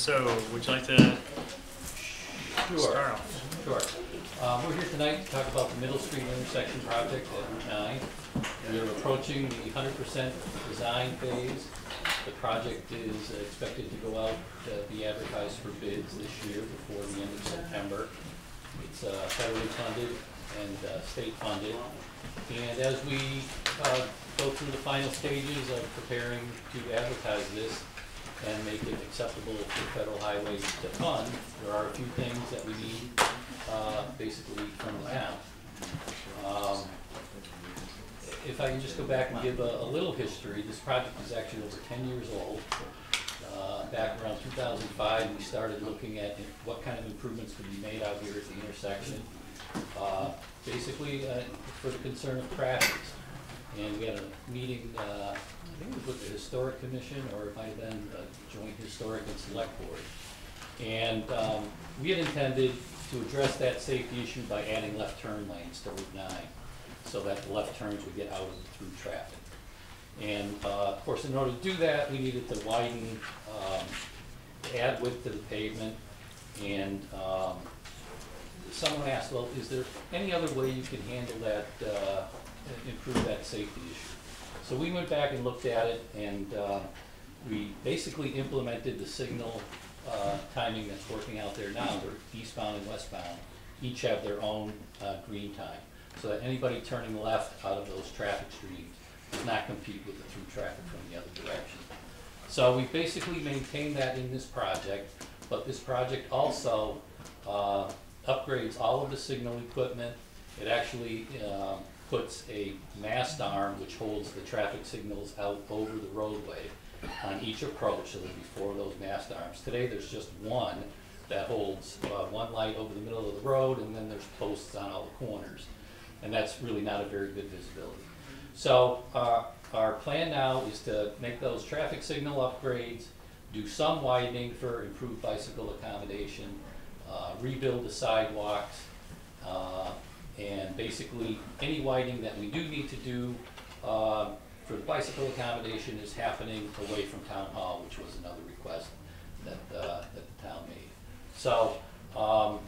So, would you like to Sure, start off? sure. Um, we're here tonight to talk about the Middle Street intersection project at Route nine. We're approaching the hundred percent design phase. The project is expected to go out, to be advertised for bids this year before the end of September. It's uh, federally funded and uh, state funded. And as we uh, go through the final stages of preparing to advertise this and make it acceptable for federal highways to fund, there are a few things that we need uh, basically from the. Um, If I can just go back and give a, a little history, this project is actually over ten years old. Uh, Back around two thousand five, we started looking at what kind of improvements could be made out here at the intersection. Uh, Basically, uh, for the concern of traffic. And we had a meeting, uh, I think it was with the Historic Commission, or might have been Joint Historic and Select Board. And um, we had intended to address that safety issue by adding left turn lanes to Route 9, so that the left turns would get out of the through traffic. And uh, of course, in order to do that, we needed to widen, um, add width to the pavement. And um, someone asked, well, is there any other way you can handle that, uh, improve that safety issue? So we went back and looked at it, and uh, we basically implemented the signal uh, timing that's working out there now. They're eastbound and westbound, each have their own uh, green time, so that anybody turning left out of those traffic streams does not compete with the through traffic from the other direction. So we basically maintained that in this project, but this project also uh, upgrades all of the signal equipment. It actually um, puts a mast arm which holds the traffic signals out over the roadway on each approach, so there'll be four of those mast arms. Today, there's just one that holds uh, one light over the middle of the road, and then there's posts on all the corners. And that's really not a very good visibility. So uh, our plan now is to make those traffic signal upgrades, do some widening for improved bicycle accommodation, uh, rebuild the sidewalks, uh, and basically, any widening that we do need to do uh, for the bicycle accommodation is happening away from town hall, which was another request that, uh, that the town made. So, um,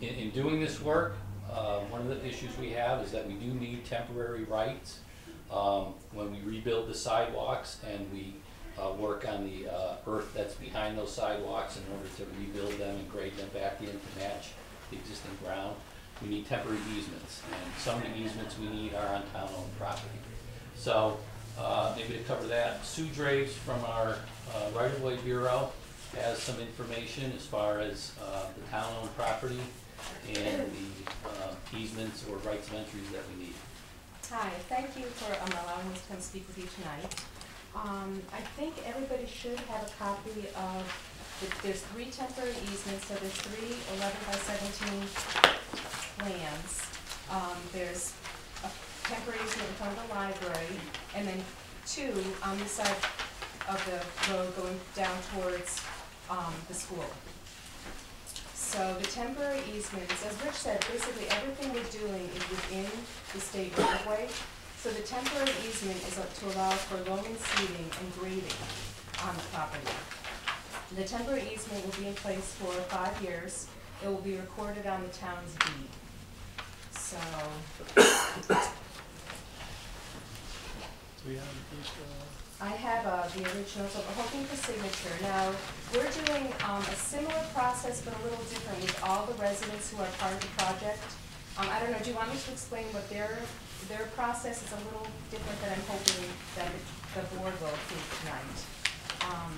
in, in doing this work, uh, one of the issues we have is that we do need temporary rights um, when we rebuild the sidewalks and we uh, work on the uh, earth that's behind those sidewalks in order to rebuild them and grade them back in to match the existing ground. We need temporary easements, and some of the easements we need are on town-owned property. So, uh, maybe to cover that, Sue Draves from our uh, right-of-way bureau has some information as far as uh, the town-owned property and the uh, easements or rights of entries that we need. Hi, thank you for um, allowing us to come speak with you tonight. Um, I think everybody should have a copy of, the- there's three temporary easements, so there's three 11 by seventeen plans. Um, there's a temporary easement in front of the library, and then two on this side of the road going down towards, um, the school. So the temporary easements, as Rich said, basically everything we're doing is within the state right of way. So the temporary easement is to allow for loaming, seeding, and grading on the property. The temporary easement will be in place for five years. It will be recorded on the town's deed. So, Do we have uh, I have uh, the original, so we're hoping for signature. Now, we're doing um, a similar process, but a little different with all the residents who are part of the project. Um, I don't know, do you want me to explain what their, their process is a little different than I'm hoping that the board will approve tonight? Um,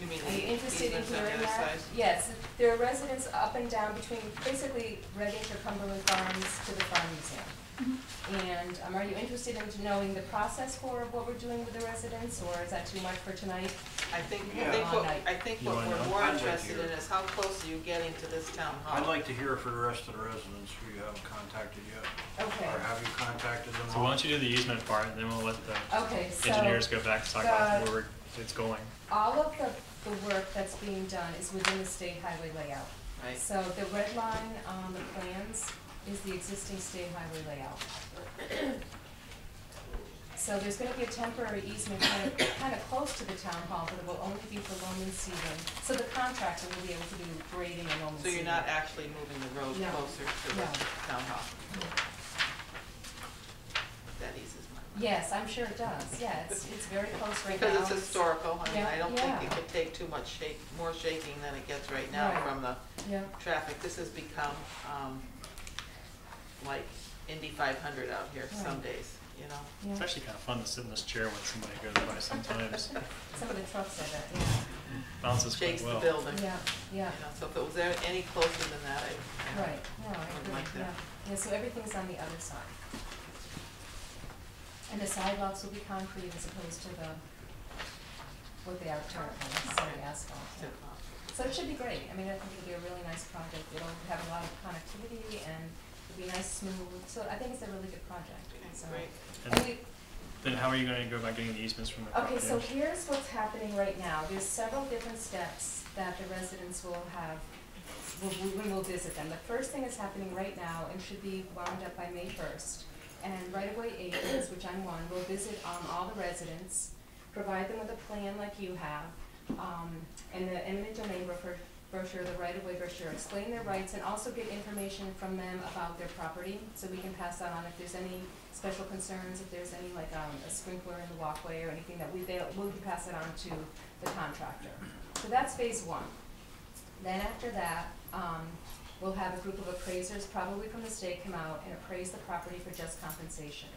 You mean Are you interested in easements on the hearing other that? side? Yes, there are residents up and down between, basically Reading to Cumberland Farms to the Farm Museum. And um, are you interested in knowing the process for what we're doing with the residents, or is that too much for tonight? I think, I Yeah. think what, I think You what wanna we're know? more I'd like to interested in hear. is how close are you getting to this town hall? I'd like to hear for the rest of the residents who you haven't contacted yet. Okay, Or have you contacted them So why don't you do the easement part, and then we'll let the okay, so engineers go back to talk about where we're- it's going. All of the, the work that's being done is within the state highway layout. Right, So the red line on the plans is the existing state highway layout. so there's gonna be a temporary easement kind of, kind of close to the town hall, but it will only be for loam and seeding. So the contractor will be able to do grading and loam and So you're not actually moving the road No. closer to the town hall? That eases. Yes, I'm sure it does, yeah, it's, it's very close right now. Because it's historical, I mean, Yeah, I don't yeah. think it could take too much shake, more shaking than it gets right now Right. from the Yeah, traffic. This has become, um, like Indy five hundred out here some Right. days, you know? It's actually kind of fun to sit in this chair when somebody goes by sometimes. some of the trucks are that, yeah, Bounces quite Shakes the well. building, you yeah, yeah, know, so if it was there any closer than that, I. right, no, I Would agree, like yeah, that. yeah, so everything's on the other side. And the sidewalks will be concrete as opposed to the, what they are currently, necessarily asphalt. yeah. So it should be great, I mean, I think it'll be a really nice project, it'll have a lot of connectivity and it'll be nice, smooth, so I think it's a really good project, Okay, so. great. And we, Then how are you gonna go about getting the easements from the property? Okay, so here's what's happening right now. There's several different steps that the residents will have, will- we when we'll visit them. The first thing is happening right now and should be wound up by May first. And right-of-way agents, which I'm one, will visit um, all the residents, provide them with a plan like you have, um, and the eminent domain brochure, the right-of-way brochure, explain their rights and also get information from them about their property, so we can pass that on if there's any special concerns, if there's any like, um, a sprinkler in the walkway or anything that we, they, we'll pass it on to the contractor. So that's phase one. Then after that, um, we'll have a group of appraisers, probably from the state, come out and appraise the property for just compensation.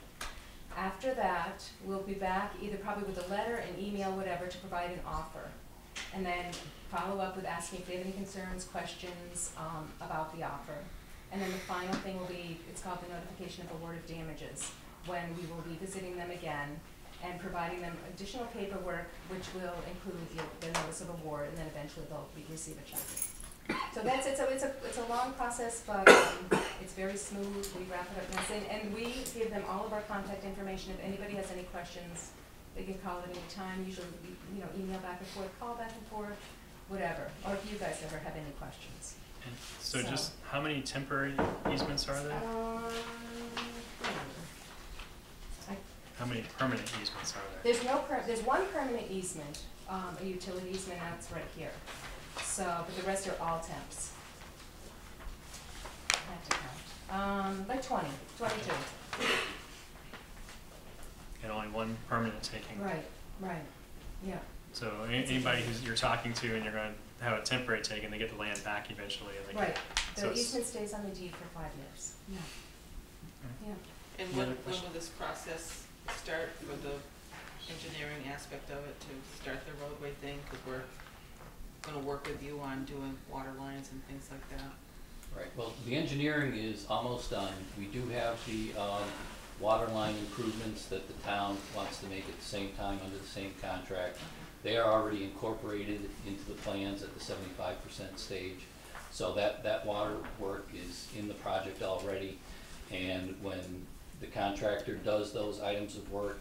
After that, we'll be back either probably with a letter, an email, whatever, to provide an offer. And then follow up with asking if they have any concerns, questions, um, about the offer. And then the final thing will be, it's called the notification of award of damages, when we will be visiting them again and providing them additional paperwork, which will include the, the notice of award, and then eventually they'll receive a check. So that's, it's a, it's a, it's a long process, but, um, it's very smooth, we wrap it up nice, and, and we give them all of our contact information, if anybody has any questions, they can call at any time, usually, we, you know, email back and forth, call back and forth, whatever, or if you guys ever have any questions. And So So- just, how many temporary easements are there? Um, I How many permanent easements are there? There's no per, there's one permanent easement, um, a utility easement, that's right here. So, but the rest are all temps. I have to count. Um, like twenty, twenty-two. And only one permanent taking? Right, right, yeah, So a- anybody who's, you're talking to and you're gonna have a temporary taken, they get the land back eventually and they can. right. So The it's- easement stays on the deed for five years. Yeah. Yeah. And Any when, other when question? will this process start for the engineering aspect of it to start the roadway thing? Cause we're gonna work with you on doing water lines and things like that. Right, well, the engineering is almost done. We do have the, um, water line improvements that the town wants to make at the same time under the same contract. They are already incorporated into the plans at the seventy-five percent stage. So that, that water work is in the project already. And when the contractor does those items of work,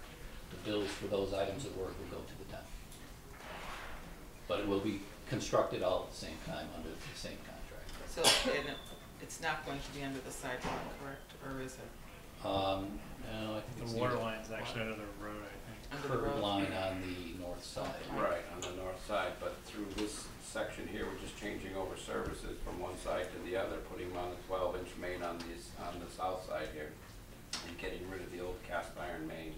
the bills for those items of work will go to the town. But it will be constructed all at the same time under the same contract. So, and it, it's not going to be under the sidewalk, correct, or is it Um, no, I think it's The near water line's actually under the road, I think. under the curb line on the north side. Right, on the north side, but through this section here, we're just changing over services from one side to the other, putting on the twelve inch main on this, on the south side here. And getting rid of the old cast iron main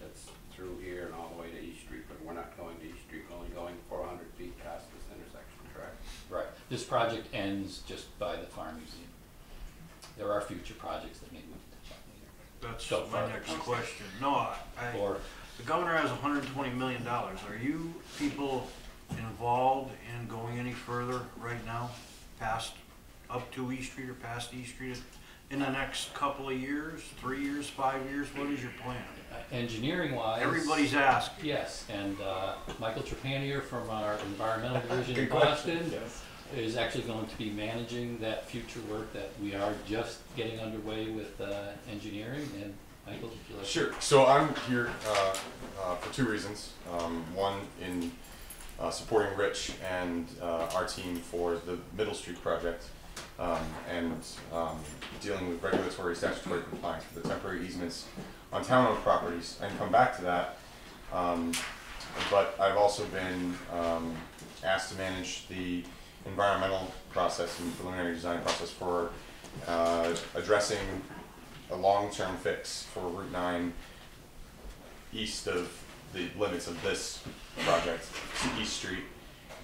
that's through here and all the way to East Street, but we're not going to East Street, we're only going four hundred feet past this intersection, correct? Right, this project ends just by the farm museum. There are future projects that may move to that later. That's So my far. next question. No, I, I, Or, the governor has hundred and twenty million dollars. Are you people involved in going any further right now? Past, up to East Street or past East Street? In the next couple of years, three years, five years, what is your plan? engineering wise. Everybody's asking. Yes, and, uh, Michael Trepanier from our environmental division in Boston is actually going to be managing that future work that we are just getting underway with, uh, engineering, and Michael, would you like? Sure. So I'm here uh, uh, for two reasons. Um, one, in uh, supporting Rich and uh, our team for the Middle Street project, um, and um, dealing with regulatory statutory compliance for the temporary easements on town-owned properties. I can come back to that. Um, but I've also been, um, asked to manage the environmental process and preliminary design process for, uh, addressing a long-term fix for Route nine east of the limits of this project to East Street,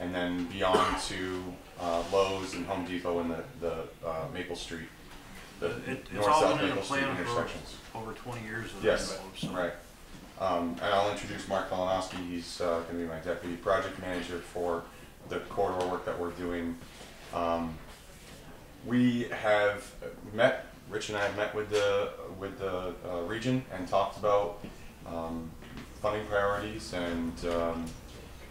and then beyond to uh, Lowe's and Home Depot and the, the uh, Maple Street, the It, it's all north-south been in the Maple Street plan intersections. for over twenty years I Yes, of, so. right. Um, and I'll introduce Mark Kalinowski, he's, uh, gonna be my deputy project manager for the corridor work that we're doing. Um, we have met, Rich and I have met with the, with the, uh, region and talked about, um, funding priorities and, um,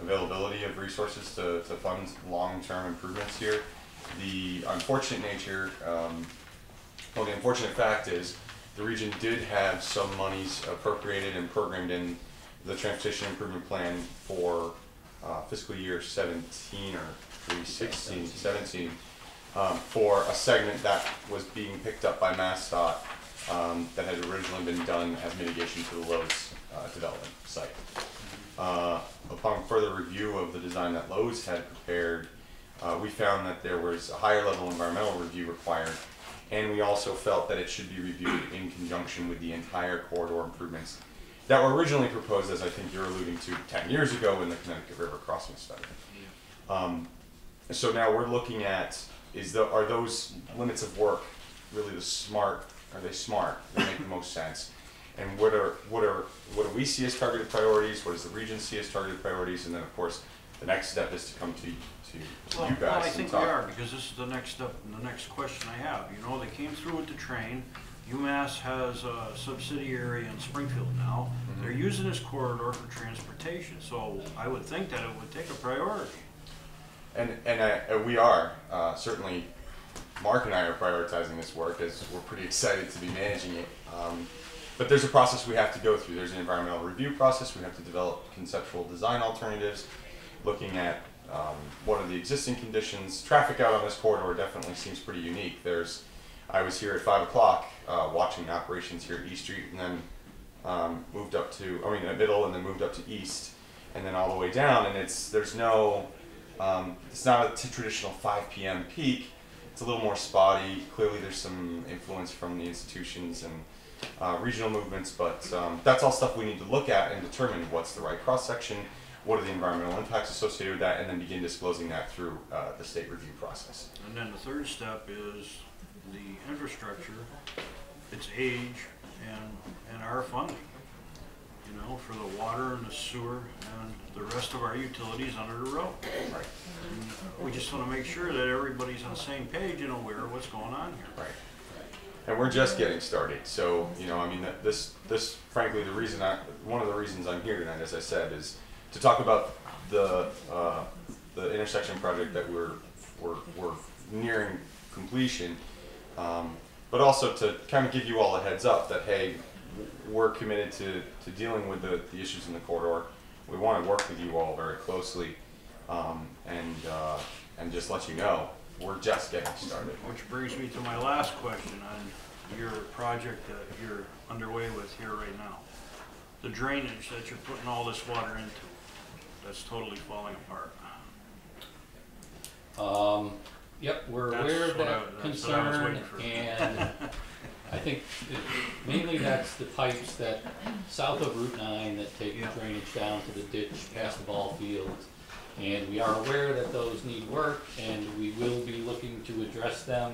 availability of resources to, to fund long-term improvements here. The unfortunate nature, um, well, the unfortunate fact is, the region did have some monies appropriated and programmed in the transportation improvement plan for uh, fiscal year seventeen or maybe 16, 17, um, for a segment that was being picked up by MassDOT um, that had originally been done as mitigation to the Lowe's uh, development site. Uh, upon further review of the design that Lowe's had prepared, uh, we found that there was a higher level environmental review required. And we also felt that it should be reviewed in conjunction with the entire corridor improvements that were originally proposed, as I think you're alluding to, ten years ago in the Connecticut River crossing study. Um, so now we're looking at, is the, are those limits of work really the smart, are they smart, they make the most sense? And what are, what are, what do we see as targeted priorities, what does the region see as targeted priorities, and then of course, the next step is to come to, to Well, you well, I guys and think we talk. are, because this is the next step, and the next question I have. You know, they came through with the train. UMass has a subsidiary in Springfield now. Mhm. They're using this corridor for transportation, so I would think that it would take a priority. And, and I, we are, uh, certainly, Mark and I are prioritizing this work as we're pretty excited to be managing it. Um, but there's a process we have to go through. There's an environmental review process. We have to develop conceptual design alternatives, looking at um, what are the existing conditions. Traffic out on this corridor definitely seems pretty unique. There's, I was here at five o'clock uh, watching operations here at East Street, and then um, moved up to, I mean, the Middle, and then moved up to East, and then all the way down. And it's there's no, um, it's not a traditional 5 p.m. peak. It's a little more spotty. Clearly, there's some influence from the institutions and uh, regional movements, but um, that's all stuff we need to look at and determine what's the right cross section, what are the environmental impacts associated with that, and then begin disclosing that through uh, the state review process. And then the third step is the infrastructure, its age, and, and our funding. You know, for the water and the sewer and the rest of our utilities under the road. Right. And We just wanna make sure that everybody's on the same page and aware of what's going on here. Right. And we're just getting started. So, you know, I mean, this, this, frankly, the reason I, one of the reasons I'm here tonight, as I said, is to talk about the, uh, the intersection project that we're, we're, we're nearing completion. Um, but also to kind of give you all a heads up that, hey, we're committed to, to dealing with the, the issues in the corridor. We want to work with you all very closely, um, and, uh, and just let you know, we're just getting started. Which brings me to my last question on your project that you're underway with here right now. The drainage that you're putting all this water into, that's totally falling apart. Um, yep, we're That's aware of that I concern, waiting for. and I think it- mainly that's the pipes that, south of Route nine, that take the Yeah. drainage down to the ditch past the ball fields. And we are aware that those need work, and we will be looking to address them,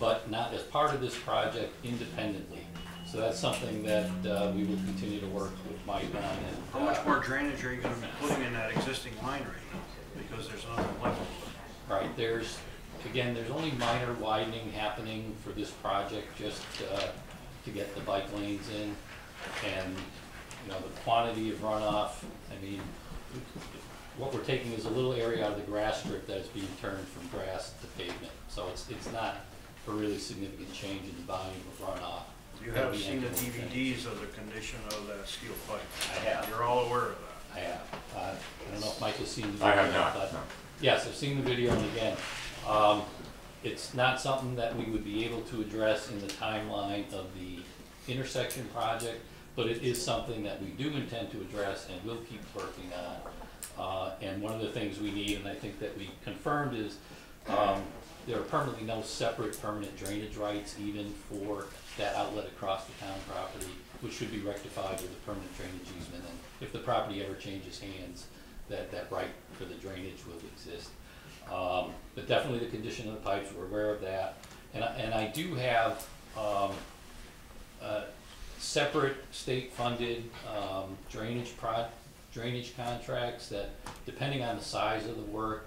but not as part of this project independently. So that's something that, uh, we will continue to work with Mike on, and. How much uh, more drainage are you gonna be putting in that existing line right now? Because there's nothing left. Right, there's, again, there's only minor widening happening for this project, just uh, to get the bike lanes in. And, you know, the quantity of runoff, I mean, what we're taking is a little area out of the grass strip that is being turned from grass to pavement. So it's, it's not a really significant change in the volume of runoff. You have be seen the incremental things. DVDs of the condition of that steel pipe. I have. You're all aware of that. I have, uh, I don't know if Mike has seen the video. I have not, but- no. Yes, I've seen the video, and again, um, it's not something that we would be able to address in the timeline of the intersection project, but it is something that we do intend to address and will keep working on. Uh, and one of the things we need, and I think that we confirmed is, um, there are permanently no separate permanent drainage rights even for that outlet across the town property, which should be rectified with a permanent drainage easement. And if the property ever changes hands, that, that right for the drainage will exist. Um, but definitely the condition of the pipes, we're aware of that. And I, and I do have, um, separate state-funded, um, drainage pro, drainage contracts that, depending on the size of the work,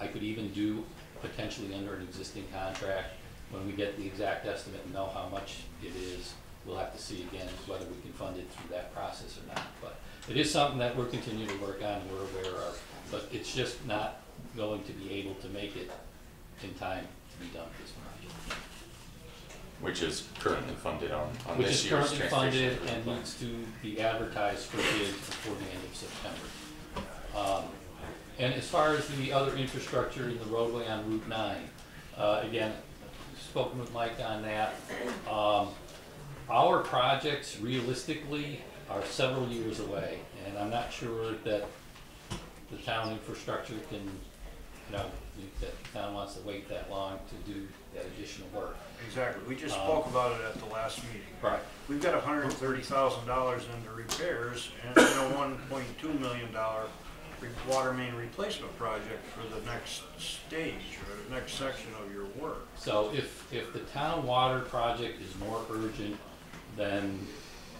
I could even do potentially under an existing contract. When we get the exact estimate and know how much it is, we'll have to see again whether we can fund it through that process or not. But it is something that we're continuing to work on, and we're aware of, but it's just not going to be able to make it in time to be done with this project. Which is currently funded on, on Which this is year's currently transportation. funded and needs to be advertised for bids before the end of September. Um, And as far as the other infrastructure in the roadway on Route nine, uh, again, spoken with Mike on that. Um, Our projects realistically are several years away, and I'm not sure that the town infrastructure can, you know, that the town wants to wait that long to do that additional work. Exactly, we just Um, spoke about it at the last meeting. Right. We've got hundred and thirty thousand dollars into repairs and a one point two million dollar water main replacement project for the next stage or the next section of your work. So if, if the town water project is more urgent, then,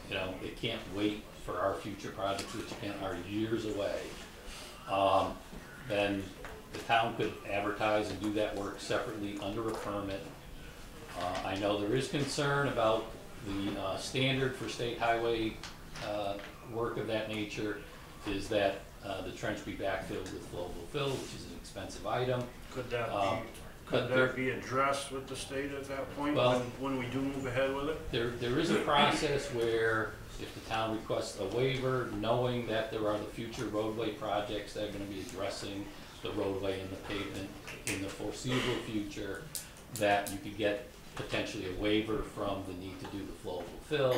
you know, it can't wait for our future projects, which again are years away. Um, then the town could advertise and do that work separately under a permit. Uh, I know there is concern about the, uh, standard for state highway, uh, work of that nature is that, uh, the trench be backfilled with flowable fill, which is an expensive item. Could that Um, be, could there- be addressed with the state at that point, Well- when, when we do move ahead with it? There, there is a process where if the town requests a waiver, knowing that there are the future roadway projects that are gonna be addressing the roadway and the pavement in the foreseeable future, that you could get potentially a waiver from the need to do the flowable fill.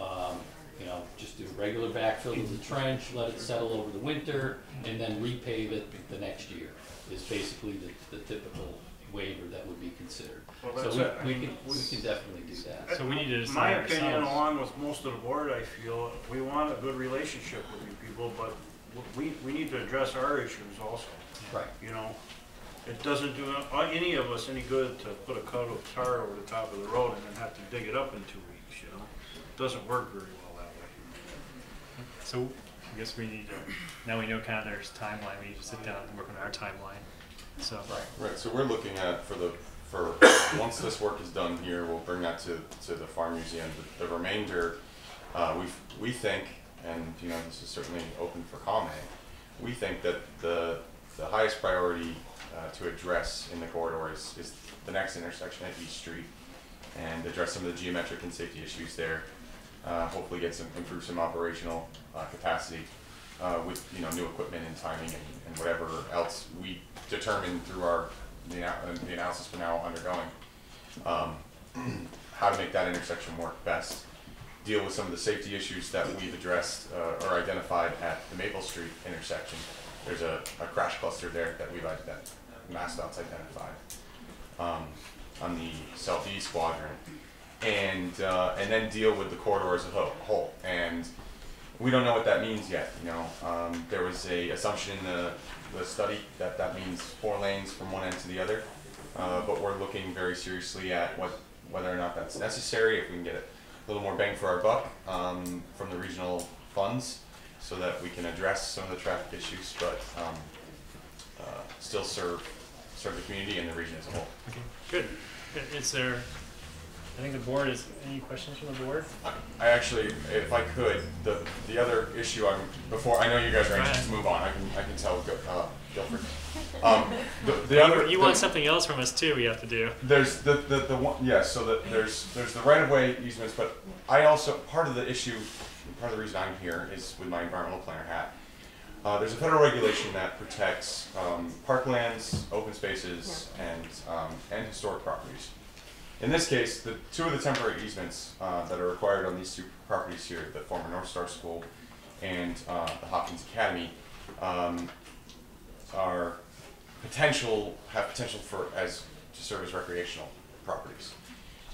Um, you know, just do regular backfill of the trench, let it settle over the winter, and then repave it the next year, is basically the, the typical waiver that would be considered. Well, So that's we, it. I we mean, can, we we- can definitely do that. So we need to decide My opinion, ourselves. along with most of the board, I feel, we want a good relationship with you people, but we, we need to address our issues also. Right. You know, it doesn't do uh, any of us any good to put a coat of tar over the top of the road and then have to dig it up in two weeks, you know? It doesn't work very well that way. So I guess we need to, now we know kind of there's timeline, we need to sit down and work on our timeline. So, Right, so we're looking at, for the, for, once this work is done here, we'll bring that to, to the farm museum. The the remainder, uh, we, we think, and, you know, this is certainly open for comment, we think that the, the highest priority, uh, to address in the corridor is, is the next intersection at East Street and address some of the geometric and safety issues there. Uh, hopefully get some, improve some operational, uh, capacity, uh, with, you know, new equipment and timing and, and whatever else we determine through our, the, uh, the analysis we're now undergoing. Um, how to make that intersection work best, deal with some of the safety issues that we've addressed, uh, or identified at the Maple Street intersection. There's a, a crash cluster there that we've, ide- that MassDOT's identified, um, on the southeast quadrant. And, uh, and then deal with the corridor as a whole. And we don't know what that means yet, you know. Um, there was a assumption in the, the study that that means four lanes from one end to the other. Uh, but we're looking very seriously at what, whether or not that's necessary, if we can get a little more bang for our buck, um, from the regional funds, so that we can address some of the traffic issues, but, um, uh, still serve, serve the community and the region as a whole. okay, good. I- Is there, I think the board is, any questions from the board? I actually, if I could, the, the other issue I'm, before, I know you guys are anxious to move on, I can, I can tell, uh, Guilford. Um, the, the You- other. You the- want something else from us too, we have to do. There's the, the, the one, yes, so that there's, there's the right of way easements, but I also, part of the issue, part of the reason I'm here is with my environmental planner hat. Uh, there's a federal regulation that protects, um, parklands, open spaces, and, um, and historic properties. In this case, the two of the temporary easements uh, that are required on these two properties here, the former North Star School and uh, the Hopkins Academy, um, are potential have potential for as to serve as recreational properties.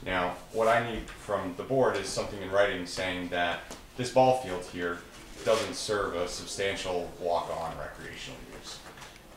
Now, what I need from the board is something in writing saying that this ball field here doesn't serve a substantial walk-on recreational use.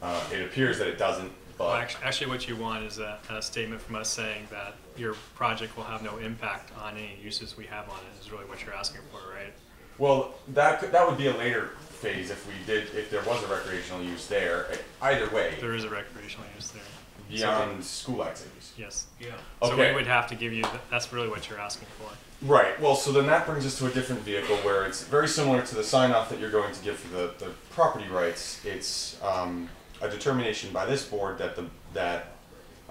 Uh, it appears that it doesn't, but Well, actually, actually what you want is a, a statement from us saying that your project will have no impact on any uses we have on it, is really what you're asking for, right? Well, that could, that would be a later phase if we did if there was a recreational use there. Either way, There is a recreational use there. Beyond school activities. Yes. Yeah. Okay. So we would have to give you, that's really what you're asking for. Right. Well, so then that brings us to a different vehicle where it's very similar to the sign off that you're going to give for the, the property rights. It's um, a determination by this board that the that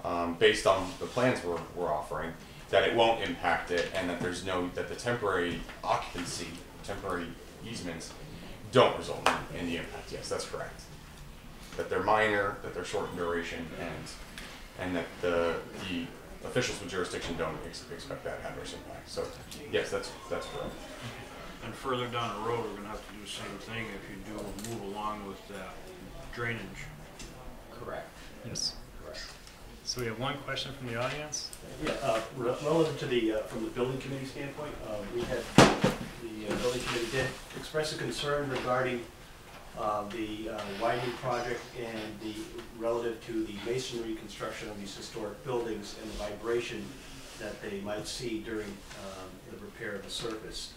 um, based on the plans we're, we're offering that it won't impact it and that there's no that the temporary occupancy temporary easements don't result in, in the impact. Yes, that's correct. That they're minor, that they're short in duration, and and that the the officials with jurisdiction don't ex- expect that adverse impact. So yes, that's that's correct. And further down the road, we're gonna have to do the same thing if you do move along with that drainage. Correct. Yes. Correct. So we have one question from the audience. Yeah, uh, relative to the, uh, from the building committee standpoint, uh, we had, the uh, building committee did express a concern regarding uh, the uh, widening project and the, relative to the masonry construction of these historic buildings and the vibration that they might see during um, the repair of the surface,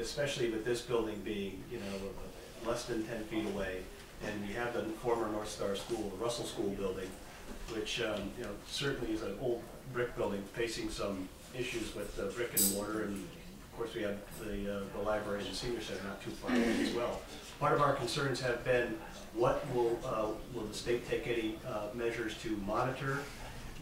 especially with this building being, you know, less than ten feet away. And we have the former North Star School, the Russell School building, which, um, you know, certainly is an old brick building facing some issues with the brick and mortar, and of course, we have the, uh, the library and senior center not too far away as well. Part of our concerns have been, what will, uh, will the state take any uh, measures to monitor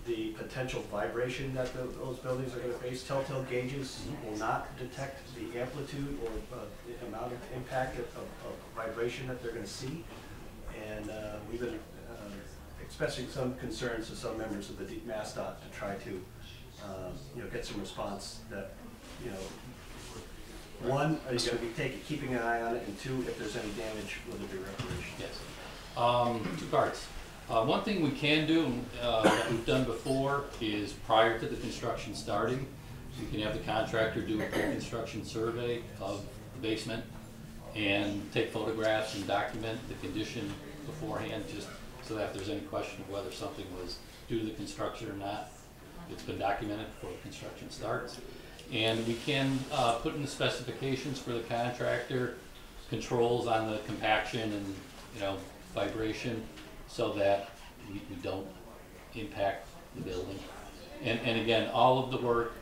the potential vibration that tho- those buildings are gonna face? Telltale gauges will not detect the amplitude or uh, the amount of impact of, of vibration that they're gonna see. And uh, we've been uh, expressing some concerns to some members of the MassDOT to try to, um, you know, get some response that, you know, one, are you gonna be taking, keeping an eye on it, and two, if there's any damage, will there be reparation? Yes. Um, two parts. Uh, one thing we can do, uh, that we've done before, is prior to the construction starting, we can have the contractor do a pre-construction survey of the basement and take photographs and document the condition beforehand, just so that if there's any question of whether something was due to the construction or not, it's been documented before the construction starts. And we can, uh, put in the specifications for the contractor, controls on the compaction and, you know, vibration, so that we, we don't impact the building. And, and again, all of the work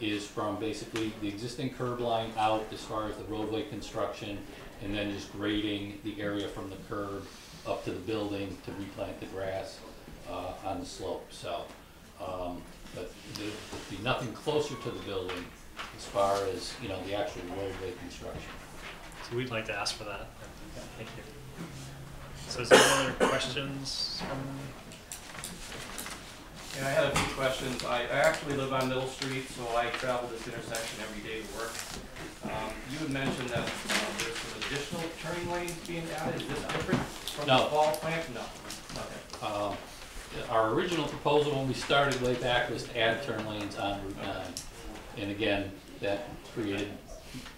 is from basically the existing curb line out as far as the roadway construction, and then just grading the area from the curb up to the building to replant the grass, uh, on the slope, so. Um, but there- there'd be nothing closer to the building as far as, you know, the actual roadway construction. So we'd like to ask for that. Thank you. So is there any other questions from Yeah, I had a few questions. I, I actually live on Middle Street, so I travel this intersection every day to work. Um, you had mentioned that, um, there's some additional turning lanes being added. Is this different from the No. fall plant? No. Okay. Um, Our original proposal when we started way back was to add turn lanes on Route 9. And again, that created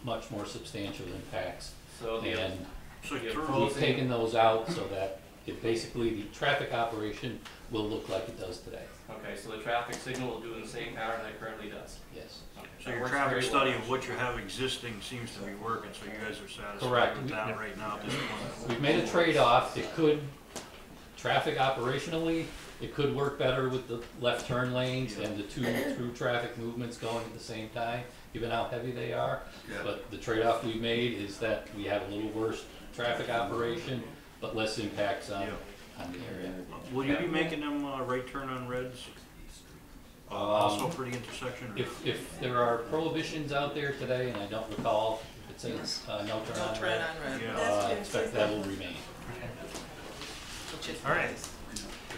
much more substantial impacts. So the, And So Yeah, through, full- we've taken those out so that it basically, the traffic operation will look like it does today. okay, so the traffic signal will do in the same pattern that it currently does. Yes. Okay. so That your traffic very well. study of what you have existing seems to be working, so you guys are satisfied Correct. with that right now at this point? We've made a trade-off. It could, traffic operationally, it could work better with the left turn lanes and the two through traffic movements going at the same time, given how heavy they are. Yeah. But the trade-off we've made is that we have a little worse traffic operation, but less impacts on, Yeah. on the area. Will you be making them, uh, right turn on reds? Uh, also for the intersection? or- If, if there are prohibitions out there today, and I don't recall, if it says, uh, no turn Don't on turn red, on red, Yeah. uh, I expect that will remain. Which All right. is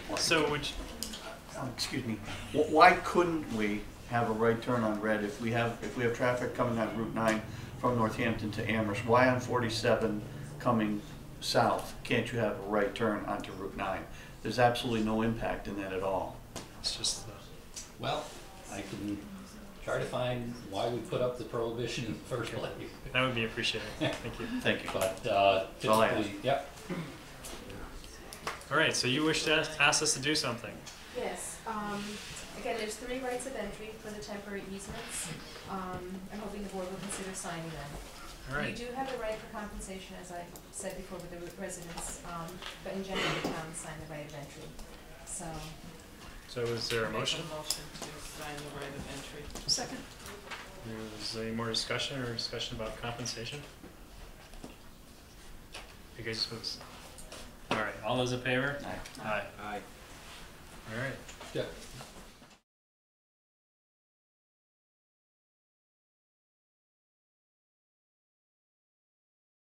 nice. So which, excuse me, wh- why couldn't we have a right turn on red. If we have, if we have traffic coming on Route nine from Northampton to Amherst, why on forty-seven coming south, can't you have a right turn onto Route nine? There's absolutely no impact in that at all. It's just, the- Well, I can try to find why we put up the prohibition in the first place. that would be appreciated. Thank you. Thank you. But uh, That's all I have. typically, yep, All right, so you wish to ask- ask us to do something. Yes, um, again, there's three rights of entry for the temporary easements. Um, I'm hoping the board will consider signing them. All right. You do have the right for compensation, as I said before with the residents, um, but in general, the town sign the right of entry. So, So is there a motion? Make motion? motion to sign the right of entry. Second. Is there any more discussion or discussion about compensation? You guys, was- all right, all those in favor? Aye. Aye. Aye. All right. yeah.